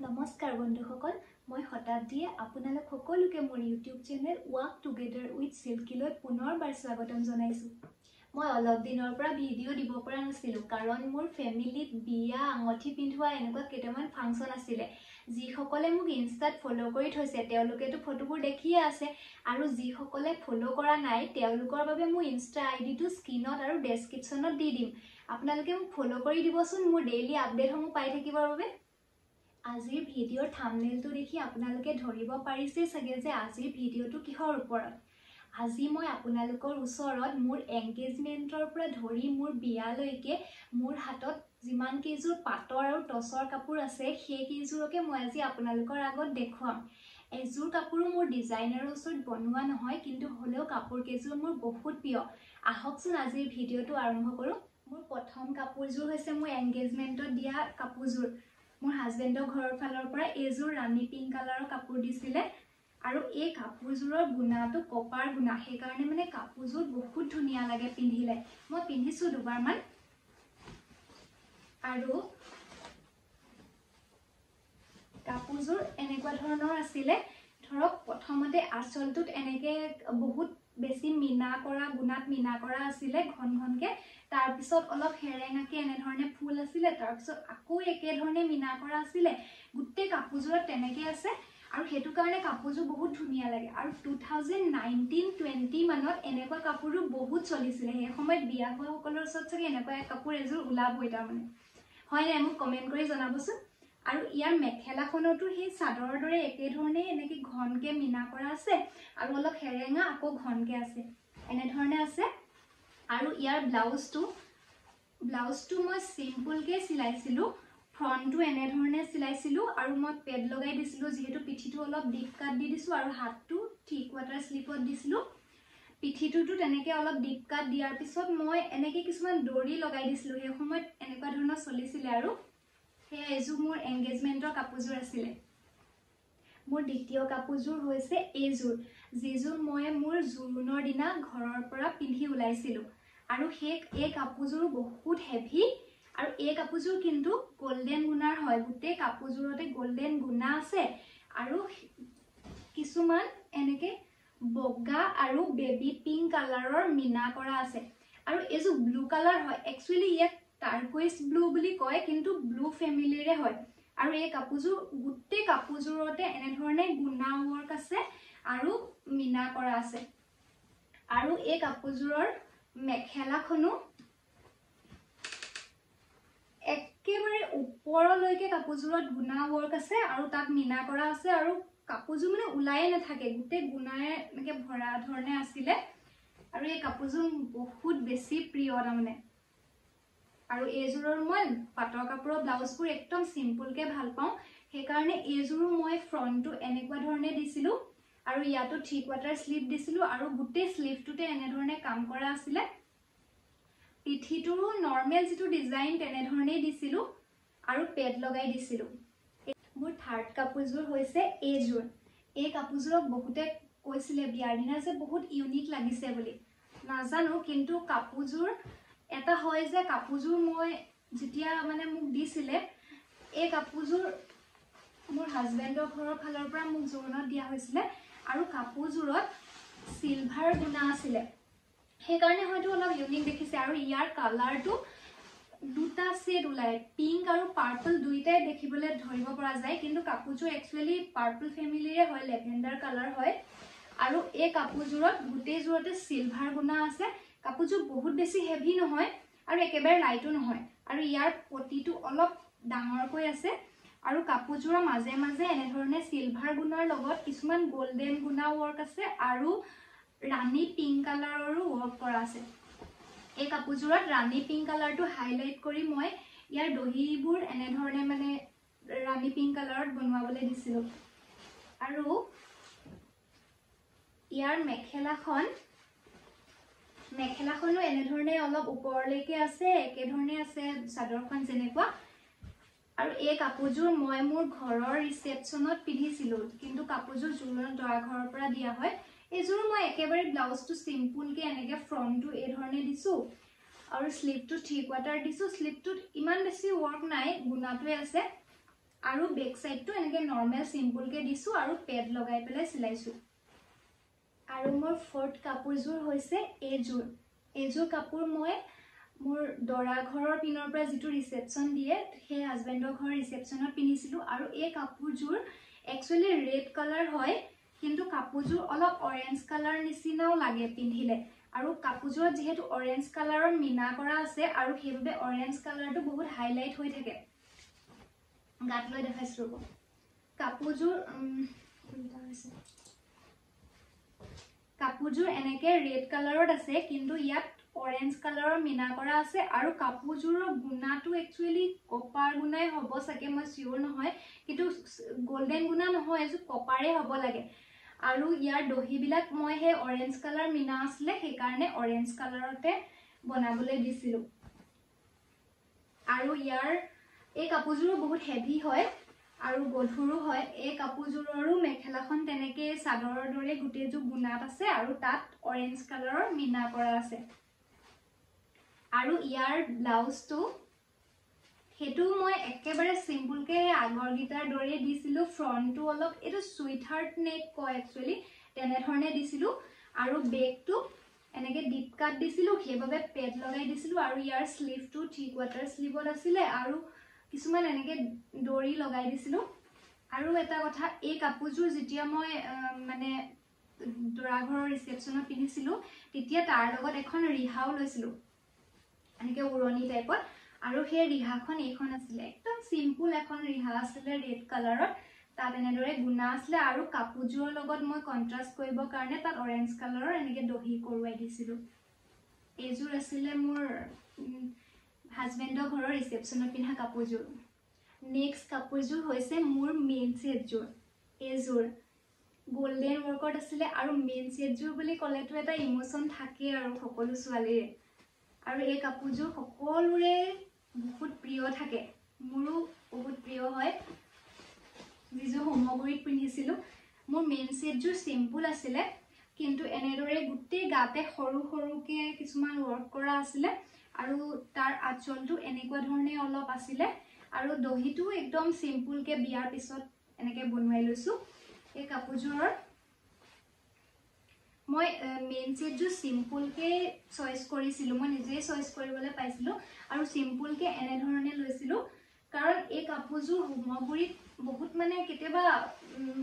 নমস্কাৰ বন্ধুসকল মই শতাব্দীয়ে আপোনালোক সকলোকে মোৰ YouTube channel walk together with চিল্কীলৈ পুনৰবাৰ স্বাগতম জনাইছোঁ। মই অলপ দিনৰ পৰা ভিডিঅ' দিব পৰা নাছিলোঁ কাৰণ মোৰ ফেমিলিত বিয়া আঙঠি পিন্ধোৱা এনেকুৱা কেইটামান ফাংচন আছিলে। যিসকলে মোক ইনষ্টাত ফ'ল' কৰি থৈছে তেওঁলোকেতো ফটোবোৰ দেখিয়ে আছে। আৰু যিসকলে ফ'ল' কৰা নাই তেওঁলোকৰ বাবে মোৰ ইনষ্টা আই ডিটো স্ক্ৰীণত আৰু ডেছক্ৰিপশ্যনত দি দিম। আপোনালোকে মোক ফ'ল' কৰি দিবচোন মোৰ ডেইলি আপডেটসমূহ পাই থাকিবৰ বাবে। আজিৰ ভিডিঅ'ৰ থামনেলটো দেখি আপোনালোকে ধৰিব পাৰিছে চাগে যে আজিৰ ভিডিঅ'টো কিহৰ ওপৰত। আজি মই আপোনালোকৰ ওচৰত মোৰ এংগেজমেণ্টৰ পৰা ধৰি মোৰ বিয়ালৈকে মোৰ হাতত যিমান কেইযোৰ পাটৰ আৰু টচৰ কাপোৰ আছে সেই কেইযোৰকে মই আজি আপোনালোকৰ আগত দেখুৱাম। এযোৰ কাপোৰো মোৰ ডিজাইনাৰৰ ওচৰত বনোৱা নহয় কিন্তু হ'লেও কাপোৰ কেইযোৰ মোৰ বহুত প্ৰিয়। আহকচোন আজিৰ ভিডিঅ'টো আৰম্ভ কৰোঁ। মোৰ প্ৰথম কাপোৰযোৰ হৈছে মোৰ এংগেজমেণ্টত দিয়া কাপোৰযোৰ। মোৰ হাজবেণ্ডৰ ঘৰৰ ফালৰ পৰা এইযোৰ ৰাণী পিংক কালাৰৰ কাপোৰ দিছিলে আৰু এই কাপোৰযোৰৰ গুণাটো কপাৰ গুণা সেইকাৰণে মানে কাপোৰযোৰ বহুত ধুনীয়া লাগে পিন্ধিলে। মই পিন্ধিছোঁ দুবাৰমান। আৰু কাপোৰযোৰ এনেকুৱা ধৰণৰ আছিলে ধৰক প্ৰথমতে আঁচলটোত এনেকৈ বহুত বেছি মীনা কৰা গুণাত মীনা কৰা আছিলে ঘন ঘনকৈ। তাৰপিছত অলপ সেৰেঙাকৈ এনেধৰণে ফুল আছিলে তাৰপিছত আকৌ একেধৰণে মীনা কৰা আছিলে। গোটেই কাপোৰযোৰত তেনেকৈ আছে আৰু সেইটো কাৰণে কাপোৰযোৰ বহুত ধুনীয়া লাগে। আৰু টু থাউজেণ্ড নাইনটিন টুৱেণ্টি মানত এনেকুৱা কাপোৰো বহুত চলিছিলে। সেই সময়ত বিয়া হোৱাসকলৰ ওচৰত চাগে এনেকুৱা কাপোৰ এযোৰ ওলাবই তাৰমানে। হয় নাই মোক কমেণ্ট কৰি জনাবচোন। আৰু ইয়াৰ মেখেলাখনতো সেই চাদৰৰ দৰে একেধৰণে এনেকৈ ঘনকৈ মীনা কৰা আছে আৰু অলপ সেৰেঙা আকৌ ঘনকৈ আছে। এনেধৰণে আছে। আৰু ইয়াৰ ব্লাউজটো ব্লাউজটো মই চিম্পুলকৈ চিলাইছিলোঁ। ফ্ৰণ্টটো এনেধৰণে চিলাইছিলোঁ আৰু মই পেড লগাই দিছিলোঁ যিহেতু পিঠিটো অলপ ডিপ কাট দি দিছোঁ আৰু হাতটো থ্ৰী কোৱাৰ্টাৰ শ্লিপত দিছিলোঁ। পিঠিটোতো তেনেকৈ অলপ ডিপ কাট দিয়াৰ পিছত মই এনেকৈ কিছুমান দৰি লগাই দিছিলোঁ। সেই সময়ত এনেকুৱা ধৰণৰ চলিছিলে আৰু। সেয়া এযোৰ মোৰ এংগেজমেণ্টৰ কাপোৰযোৰ আছিলে। মোৰ দ্বিতীয় কাপোৰযোৰ হৈছে এইযোৰ যিযোৰ মই মোৰ জোৰোণৰ দিনা ঘৰৰ পৰা পিন্ধি ওলাইছিলোঁ। আৰু সেই এই কাপোৰযোৰো বহুত হেভি আৰু এই কাপোৰযোৰ কিন্তু গল্ডেন গুণাৰ হয়। গোটেই কাপোৰযোৰতে গল্ডেন গুণা আছে আৰু কিছুমান এনেকৈ বগা আৰু বেবী পিংক কালাৰৰ মীনা কৰা আছে। আৰু এইযোৰ ব্লু কালাৰ হয়। একচুৱেলি ইয়াক টাৰ্কুইজ ব্লু বুলি কয় কিন্তু ব্লু ফেমিলিৰে হয়। আৰু এই কাপোৰযোৰ গোটেই কাপোৰযোৰতে এনেধৰণে গুণা ৱৰ্ক আছে আৰু মীনা কৰা আছে। আৰু এই কাপোৰযোৰৰ মেখেলাখনো একেবাৰে ওপৰলৈকে কাপোৰযোৰত গুণা ৱৰ্ক আছে আৰু তাত মীনা কৰা আছে আৰু কাপোৰযোৰ মানে ওলায়ে নাথাকে গোটেই গুণাৰে এনেকৈ ভৰা ধৰণে আছিলে। আৰু এই কাপোৰযোৰ বহুত বেছি প্ৰিয় তাৰমানে। আৰু এইযোৰৰ মই পাটৰ কাপোৰৰ ব্লাউজবোৰ একদম চিম্পুলকৈ ভাল পাওঁ। সেইকাৰণে এইযোৰো মই ফ্ৰণ্টটো এনেকুৱা ধৰণে দিছিলোঁ আৰু ইয়াতো থ্ৰী কোৱাৰ্টাৰ শ্লিভ দিছিলোঁ আৰু গোটেই শ্লিভটোতে এনেধৰণে কাম কৰা আছিলে। পিঠিটোৰো নৰ্মেল যিটো ডিজাইন তেনেধৰণেই দিছিলোঁ আৰু পেড লগাই দিছিলোঁ। মোৰ থাৰ্ড কাপোৰযোৰ হৈছে এইযোৰ। এই কাপোৰযোৰক বহুতে কৈছিলে বিয়াৰ দিনা যে বহুত ইউনিক লাগিছে বুলি। নাজানো কিন্তু কাপোৰযোৰ এটা হয় যে কাপোৰযোৰ মই যেতিয়া মানে মোক দিছিলে এই কাপোৰযোৰ মোৰ হাজবেণ্ডৰ ঘৰৰ ফালৰ পৰা মোক জোৰোণত দিয়া হৈছিলে আৰু কাপোৰযোৰত চিলভাৰ গুণা আছিলে। সেইকাৰণে হয়তো অলপ ইউনিক দেখিছে আৰু ইয়াৰ কালাৰটো দুটা ছেড ওলায় পিংক আৰু পাৰ্পল দুইটাই দেখিবলৈ ধৰিব পৰা যায় কিন্তু কাপোৰযোৰ একচুৱেলি পাৰ্পল ফেমিলিৰে হয় লেভেণ্ডাৰ কালাৰ হয়। আৰু এই কাপোৰযোৰত গোটেইযোৰতে চিলভাৰ গুণা আছে কাপোৰযোৰ বহুত বেছি হেভি নহয় আৰু একেবাৰে লাইটো নহয়। আৰু ইয়াৰ পতিটো অলপ ডাঙৰকৈ আছে। আৰু কাপোৰযোৰৰ মাজে মাজে এনেধৰণে চিলভাৰ গুণাৰ লগত কিছুমান গল্ডেন গুণা ৱৰ্ক আছে আৰু ৰাণী পিংক কালাৰৰো ৱৰ্ক কৰা আছে। এই কাপোৰযোৰত ৰাণী পিংক কালাৰটো হাইলাইট কৰি মই ইয়াৰ দহিবোৰ এনেধৰণে মানে ৰাণী পিংক কালাৰত বনোৱাবলৈ দিছিলোঁ। আৰু ইয়াৰ মেখেলাখন মেখেলাখনো এনেধৰণে অলপ ওপৰলৈকে আছে একেধৰণে আছে চাদৰখন যেনেকুৱা। আৰু এই কাপোৰযোৰ মই মোৰ ঘৰৰ ৰিচেপশ্যনত পিন্ধিছিলোঁ কিন্তু কাপোৰযোৰ জোৰোণত দৰা ঘৰৰ পৰা দিয়া হয়। এইযোৰ মই একেবাৰে ব্লাউজটো চিম্পুলকৈ এনেকৈ ফ্ৰণ্টটো এই ধৰণে দিছোঁ আৰু শ্লিভটো থ্ৰী কোৱাৰ্টাৰ দিছোঁ। শ্লিভটোত ইমান বেছি ৱৰ্ক নাই গুণাটোৱে আছে। আৰু বেক চাইডটো এনেকৈ নৰ্মেল চিম্পুলকৈ দিছোঁ আৰু পেড লগাই পেলাই চিলাইছোঁ। আৰু মোৰ ফৰ্থ কাপোৰযোৰ হৈছে এইযোৰ এইযোৰ কাপোৰ মই মোৰ দৰা ঘৰৰ পিনৰ পৰা যিটো ৰিচেপশ্যন দিয়ে সেই হাজবেণ্ডৰ ঘৰৰ ৰিচেপশ্যনত পিন্ধিছিলোঁ আৰু এই কাপোৰযোৰ একচুৱেলি ৰেড কালাৰ হয় কিন্তু কাপোৰযোৰ অলপ অৰেঞ্জ কালাৰ নিচিনাও লাগে পিন্ধিলে। আৰু কাপোৰযোৰত যিহেতু অৰেঞ্জ কালাৰৰ মীনা কৰা আছে আৰু সেইবাবে অৰেঞ্জ কালাৰটো বহুত হাইলাইট হৈ থাকে। গাত লৈ দেখাইছোঁ ৰ'ব। কাপোৰযোৰ কাপোৰযোৰ এনেকে ৰেড কালাৰত আছে কিন্তু ইয়াত অৰেঞ্জ কালাৰৰ মীনা কৰা আছে আৰু কাপোৰযোৰৰ গুণাটো একচুৱেলি কপাৰ গুণাই হ'ব চাগে মই চিয়'ৰ নহয় কিন্তু গল্ডেন গুণা নহয় এযোৰ কপাৰে হ'ব লাগে। আৰু ইয়াৰ দহিবিলাক মই সেই অৰেঞ্জ কালাৰ মিনা আছিলে সেইকাৰণে অৰেঞ্জ কালাৰতে বনাবলৈ দিছিলোঁ। আৰু ইয়াৰ এই কাপোৰযোৰো বহুত হেভি হয়। আৰু গধুৰো হয় এই কাপোৰযোৰৰো মেখেলাখন তেনেকৈ চাদৰৰ দৰে গোটেইযোৰ গুণাত আছে আৰু তাত অৰেঞ্জ কালাৰৰ মিনা কৰা আছে। আৰু ইয়াৰ ব্লাউজটো সেইটো মই একেবাৰে চিম্পুলকৈ আগৰকেইটাৰ দৰে দিছিলোঁ ফ্ৰণ্টটো অলপ এইটো চুইট হাৰ্ট নেক কয় একচুৱেলি তেনেধৰণে দিছিলোঁ। আৰু বেগটো এনেকৈ ডিপ কাট দিছিলোঁ সেইবাবে পেড লগাই দিছিলোঁ। আৰু ইয়াৰ শ্লিভটো থ্ৰী কোৱাৰ্টাৰ শ্লিভত আছিলে। আৰু কিছুমান এনেকৈ দৰি লগাই দিছিলোঁ। আৰু এটা কথা এই কাপোৰযোৰ যেতিয়া মই মানে দৰা ঘৰৰ ৰিচেপশ্যনত পিন্ধিছিলোঁ তেতিয়া তাৰ লগত এখন ৰিহাও লৈছিলোঁ। এনেকৈ উৰণি টাইপত। আৰু সেই ৰিহাখন এইখন আছিলে একদম চিম্পুল এখন ৰিহা আছিলে ৰেড কালাৰত তাত এনেদৰে গুণা আছিলে আৰু কাপোৰযোৰৰ লগত মই কণ্ট্ৰাষ্ট কৰিবৰ কাৰণে তাত অৰেঞ্জ কালাৰৰ এনেকৈ দহি কৰোৱাই দিছিলোঁ। এইযোৰ আছিলে মোৰ হাজবেণ্ডৰ ঘৰৰ ৰিচেপশ্যনত পিন্ধা কাপোৰযোৰ। নেক্সট কাপোৰযোৰ হৈছে মোৰ মেইন ছেটযোৰ এইযোৰ গল্ডেন ৱৰ্কত আছিলে আৰু মেইন ছেটযোৰ বুলি ক'লেতো এটা ইম'চন থাকেই আৰু সকলো ছোৱালীৰে। আৰু এই কাপোৰযোৰ সকলোৰে বহুত প্ৰিয় থাকে। মোৰো বহুত প্ৰিয় হয়। যিযোৰ হোমগুৰিত পিন্ধিছিলোঁ। মোৰ মেইন ছেটযোৰ চিম্পুল আছিলে। কিন্তু এনেদৰে গোটেই গাতে সৰু সৰুকৈ কিছুমান ৱৰ্ক কৰা আছিলে। আৰু তাৰ আঁচলটো এনেকুৱা ধৰণে অলপ আছিলে। আৰু দহিটো একদম চিম্পুলকৈ বিয়াৰ পিছত এনেকৈ বনোৱাই লৈছোঁ। এই কাপোৰযোৰৰ মই মেইন ছেটযোৰ চিম্পুলকৈ চইচ কৰিছিলোঁ। মই নিজেই চইচ কৰিবলৈ পাইছিলোঁ আৰু চিম্পুলকৈ এনেধৰণে লৈছিলোঁ। কাৰণ এই কাপোৰযোৰ হোমগুৰিত বহুত মানে কেতিয়াবা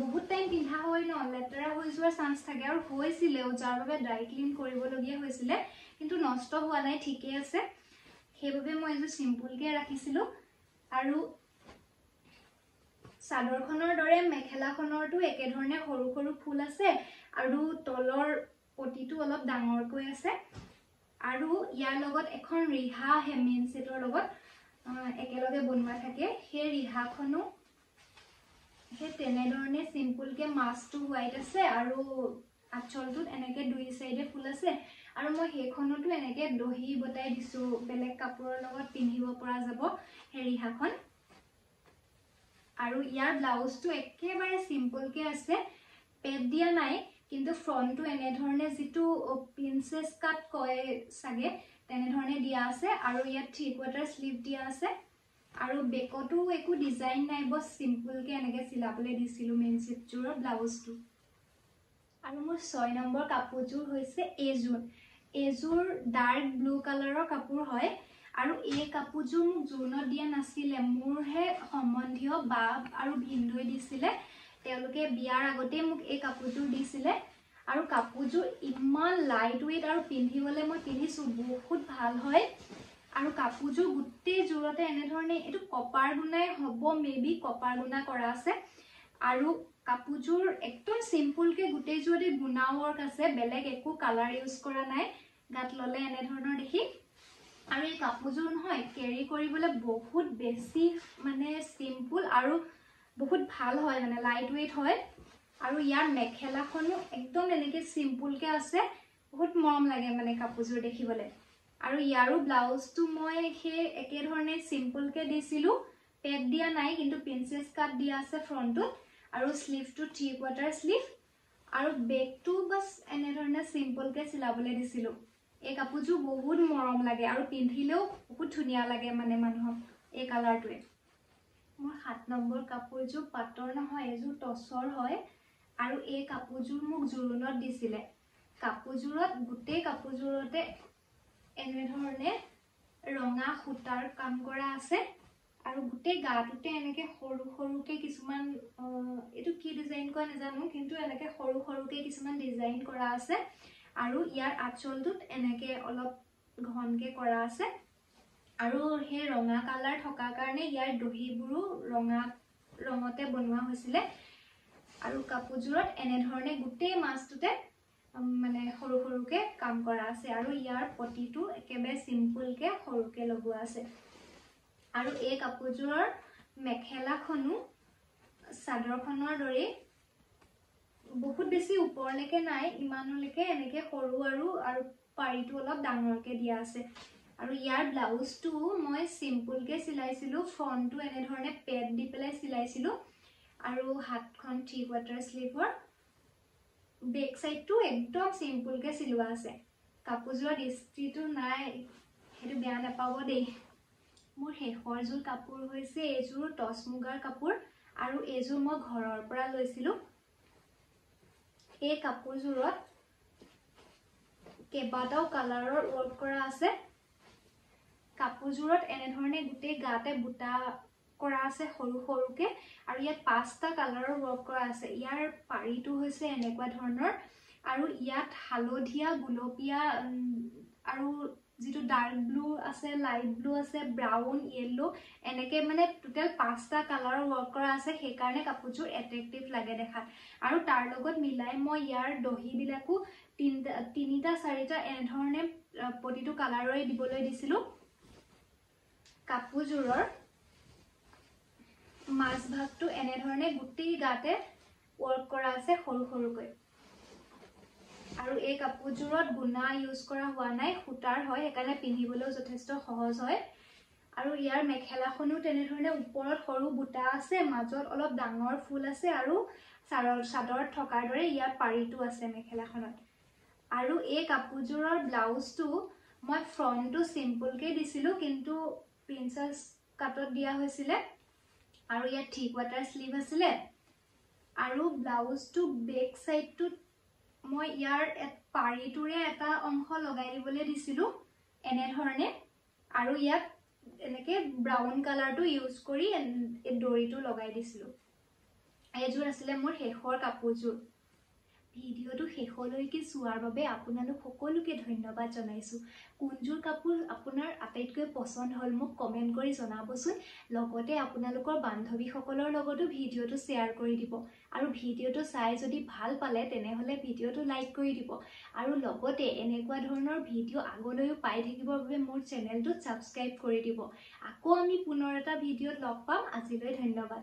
বহুত টাইম পিন্ধা হয় ন লেতেৰা হৈ যোৱাৰ চান্স থাকে আৰু হৈছিলেও যাৰ বাবে ড্ৰাই ক্লিন কৰিবলগীয়া হৈছিলে। কিন্তু নষ্ট হোৱা নাই ঠিকেই আছে। সেইবাবে মই এযোৰ চিম্পুলকৈ ৰাখিছিলোঁ। আৰু চাদৰখনৰ দৰে মেখেলাখনৰতো একেধৰণে সৰু সৰু ফুল আছে আৰু তলৰ পটিটো অলপ ডাঙৰকৈ আছে। আৰু ইয়াৰ লগত এখন ৰিহা আহে মেইন ছেটৰ লগত একেলগে বনোৱা থাকে। সেই ৰিহাখনো সেই তেনেধৰণে চিম্পুলকৈ মাছটো হোৱাইট আছে আৰু আঁচলটোত এনেকৈ দুই চাইডে ফুল আছে আৰু মই সেইখনতো এনেকৈ দহি বটাই দিছোঁ বেলেগ কাপোৰৰ লগত পিন্ধিব পৰা যাব সেই ৰিহাখন। আৰু ইয়াৰ ব্লাউজটো একেবাৰে চিম্পুলকৈ আছে পেড দিয়া নাই কিন্তু ফ্ৰণ্টটো এনেধৰণে যিটো প্ৰিন্সেছ কাট কয় চাগে তেনেধৰণে দিয়া আছে আৰু ইয়াত থ্ৰী কোৱাৰ্টাৰ শ্লিভ দিয়া আছে। আৰু বেকতো একো ডিজাইন নাই বছ চিম্পুলকৈ এনেকৈ চিলাবলৈ দিছিলোঁ মেইন চিটযোৰৰ ব্লাউজটো আৰু মোৰ ছয় নম্বৰ কাপোৰযোৰ হৈছে এইযোৰ এইযোৰ ডাৰ্ক ব্লু কালাৰৰ কাপোৰ হয় আৰু এই কাপোৰযোৰ মোক জোৰোণত দিয়া নাছিলে। মোৰহে সম্বন্ধীয় বা আৰু ভিনদৈ দিছিলে। তেওঁলোকে বিয়াৰ আগতেই মোক এই কাপোৰযোৰ দিছিলে। আৰু কাপোৰযোৰ ইমান লাইট ৱেইট আৰু পিন্ধিবলৈ মই পিন্ধিছোঁ বহুত ভাল হয়। আৰু কাপোৰযোৰ গোটেই জোৰতে এনেধৰণে এইটো কপাৰ গুণাই হ'ব মে বি কপাৰ গুণা কৰা আছে। আৰু কাপোৰযোৰ একদম চিম্পুলকৈ গোটেই জোৰতে গুণা ৱৰ্ক আছে বেলেগ একো কালাৰ ইউজ কৰা নাই গাত ল'লে এনেধৰণৰ দেখি। আৰু এই কাপোৰযোৰ নহয় কেৰি কৰিবলৈ বহুত বেছি মানে চিম্পুল আৰু বহুত ভাল হয় মানে লাইট ৱেইট হয়। আৰু ইয়াৰ মেখেলাখনো একদম এনেকৈ চিম্পুলকৈ আছে বহুত মৰম লাগে মানে কাপোৰযোৰ দেখিবলৈ। আৰু ইয়াৰো ব্লাউজটো মই সেই একেধৰণে চিম্পুলকৈ দিছিলোঁ পেড দিয়া নাই কিন্তু প্ৰিন্সেছ কাট দিয়া আছে ফ্ৰণ্টটোত আৰু শ্লিভটো থ্ৰী কোৱাৰ্টাৰ শ্লিভ আৰু বেগটো বাছ এনেধৰণে চিম্পুলকৈ চিলাবলৈ দিছিলোঁ। এই কাপোৰযোৰ বহুত মৰম লাগে আৰু পিন্ধিলেও বহুত ধুনীয়া লাগে মানে মানুহক এই কালাৰটোৱে মোৰ সাত নম্বৰ কাপোৰযোৰ পাটৰ নহয় এযোৰ টচৰ হয় আৰু এই কাপোৰযোৰ মোক জোৰোণত দিছিলে। কাপোৰযোৰত গোটেই কাপোৰযোৰতে এনেধৰণে ৰঙা সূতাৰ কাম কৰা আছে। আৰু গোটেই গাটোতে এনেকে সৰু সৰুকে কিছুমান এইটো কি ডিজাইন কৰা নাজানো কিন্তু এনেকে সৰু সৰুকে কিছুমান ডিজাইন কৰা আছে। আৰু ইয়াৰ আঁচলটোত এনেকে অলপ ঘনকে কৰা আছে। আৰু সেই ৰঙা কালাৰ থকাৰ কাৰণে ইয়াৰ দহিবোৰো ৰঙা ৰঙতে বনোৱা হৈছিলে। আৰু কাপোৰযোৰত এনেধৰণে গোটেই মাছটোতে মানে সৰু সৰুকে কাম কৰা আছে। আৰু ইয়াৰ পতিটো একেবাৰে চিম্পুলকে সৰুকে লগোৱা আছে। আৰু এই কাপোৰযোৰৰ মেখেলাখনো চাদৰখনৰ দৰেই। বহুত বেছি ওপৰলৈকে নাই ইমানলৈকে এনেকে সৰু আৰু আৰু পাৰিটো অলপ ডাঙৰকে দিয়া আছে। আৰু ইয়াৰ ব্লাউজটো মই চিম্পুলকৈ চিলাইছিলোঁ ফ্ৰণ্টটো এনেধৰণে পেড দি পেলাই চিলাইছিলোঁ। আৰু হাতখন থ্ৰী কোৱাৰ্টাৰ শ্লিভৰ বেক চাইডটো একদম চিম্পুলকৈ চিলোৱা আছে। কাপোৰযোৰৰ ইস্ত্ৰিটো নাই সেইটো বেয়া নাপাব দেই। মোৰ শেষৰযোৰ কাপোৰ হৈছে এইযোৰ টচ মুগাৰ কাপোৰ আৰু এইযোৰ মই ঘৰৰ পৰা লৈছিলোঁ। এই কাপোৰযোৰত কেইবাটাও কালাৰৰ ৱৰ্ক কৰা আছে। কাপোৰযোৰত এনেধৰণে গোটেই গাতে বুটা কৰা আছে সৰু সৰুকে আৰু ইয়াত পাঁচটা কালাৰৰ ৱৰ্ক কৰা আছে। ইয়াৰ পাৰিটো হৈছে এনেকুৱা ধৰণৰ আৰু ইয়াত হালধীয়া গুলপীয়া আৰু যিটো ডাৰ্ক ব্লু আছে লাইট ব্লু আছে ব্ৰাউন য়েল্লো এনেকে মানে টোটেল পাঁচটা কালাৰৰ ৱৰ্ক কৰা আছে সেইকাৰণে কাপোৰযোৰ এট্ৰেক্টিভ লাগে দেখাত। আৰু তাৰ লগত মিলাই মই ইয়াৰ দহিবিলাকো তিনিটা তিনিটা চাৰিটা এনেধৰণে প্ৰতিটো কালাৰৰে দিবলৈ দিছিলোঁ। কাপোৰযোৰৰ মাজভাগটো এনেধৰণে গোটেই গাতে ৱৰ্ক কৰা আছে সৰু সৰুকৈ। এই কাপোৰযোৰত গুণা ইউজ কৰা হোৱা নাই সূতাৰ হয় সেইকাৰণে পিন্ধিবলৈও যথেষ্ট সহজ হয়। আৰু ইয়াৰ মেখেলাখনো তেনেধৰণে ওপৰত সৰু বুটা আছে মাজত অলপ ডাঙৰ ফুল আছে আৰু চাদৰ চাদৰত থকাৰ দৰে ইয়াৰ পাৰিটো আছে মেখেলাখনত। আৰু এই কাপোৰযোৰৰ ব্লাউজটো মই ফ্ৰণ্টটো চিম্পুলকৈ দিছিলোঁ কিন্তু প্ৰিন্সেছ কাটত দিয়া হৈছিলে। আৰু ইয়াত থ্ৰী কোৱাৰ্টাৰ শ্লিভ আছিলে। আৰু ব্লাউজটো বেক চাইডটোত মই ইয়াৰ পাৰিটোৰে এটা অংশ লগাই দিবলৈ দিছিলোঁ এনেধৰণে। আৰু ইয়াত এনেকৈ ব্ৰাউন কালাৰটো ইউজ কৰি দৰিটো লগাই দিছিলোঁ। এইযোৰ আছিলে মোৰ শেষৰ কাপোৰযোৰ। ভিডিঅ'টো শেষলৈকে চোৱাৰ বাবে আপোনালোক সকলোকে ধন্যবাদ জনাইছোঁ। কোনযোৰ কাপোৰ আপোনাৰ আটাইতকৈ পচন্দ হ'ল মোক কমেণ্ট কৰি জনাবচোন। লগতে আপোনালোকৰ বান্ধৱীসকলৰ লগতো ভিডিঅ'টো শ্বেয়াৰ কৰি দিব। আৰু ভিডিঅ'টো চাই যদি ভাল পালে তেনেহ'লে ভিডিঅ'টো লাইক কৰি দিব। আৰু লগতে এনেকুৱা ধৰণৰ ভিডিঅ' আগলৈও পাই থাকিবৰ বাবে মোৰ চেনেলটোত ছাবস্ক্ৰাইব কৰি দিব। আকৌ আমি পুনৰ এটা ভিডিঅ'ত লগ পাম। আজিলৈ ধন্যবাদ।